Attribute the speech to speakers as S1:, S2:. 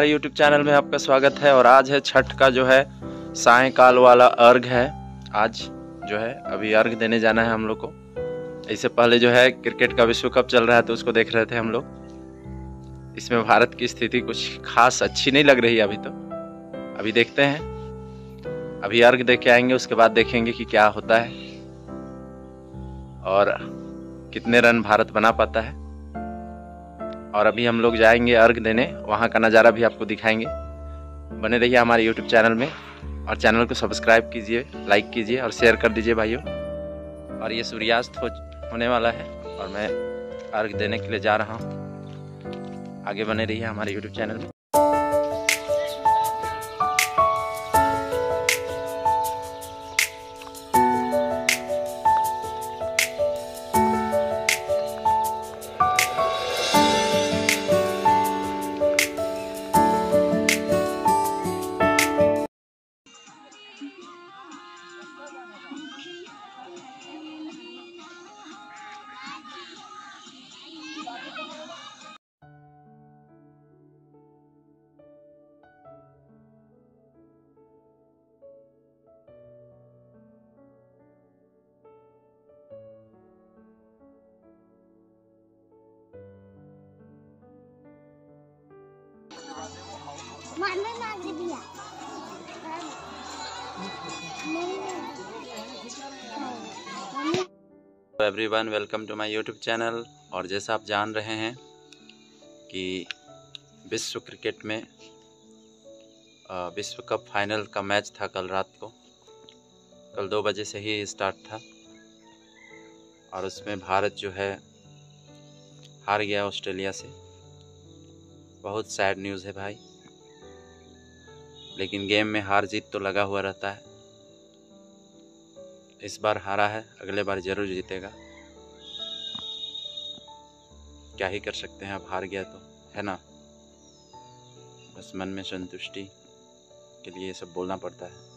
S1: हमारे YouTube channel में आपका स्वागत है और आज है छठ का जो है सायकाल वाला अर्घ है। आज जो है, अभी अर्घ देने जाना है हम लोग को। इससे पहले जो है, क्रिकेट का विश्व कप चल रहा है तो उसको देख रहे थे हम लोग। इसमें भारत की स्थिति कुछ खास अच्छी नहीं लग रही अभी तो। अभी देखते हैं। अभी अर्घ दे के आएँगे, उसके बाद देखेंगे कि क्या होता है। और कितने रन भारत बना पाता है। और अभी हम लोग जाएँगे अर्घ देने। वहाँ का नज़ारा भी आपको दिखाएँगे। बने रहिए हमारे यूट्यूब चैनल में और चैनल को सब्सक्राइब कीजिए, लाइक कीजिए और शेयर कर दीजिए भाइयों। और ये सूर्यास्त हो, होने वाला है और मैं अर्घ देने के लिए जा रहा हूँ। आगे बने रहिए हमारे यूट्यूब चैनल में।
S2: Bịa?
S1: Everyone welcome to my YouTube channel और जैसा आप जान रहे हैं कि विश्व क्रिकेट में विश्व कप फाइनल का मैच था कल रात को। कल दो बजे से ही स्टार्ट था। और उसमें भारत जो है, हार गया ऑस्ट्रेलिया से। बहुत सैड न्यूज़ है भाई। लेकिन गेम में हार जीत तो लगा हुआ रहता है। इस बार हारा है, अगले बार ज़रूर जीतेगा। क्या ही कर सकते हैं, अब हार गया तो है ना? बस मन में संतुष्टि के लिए ये सब बोलना पड़ता है।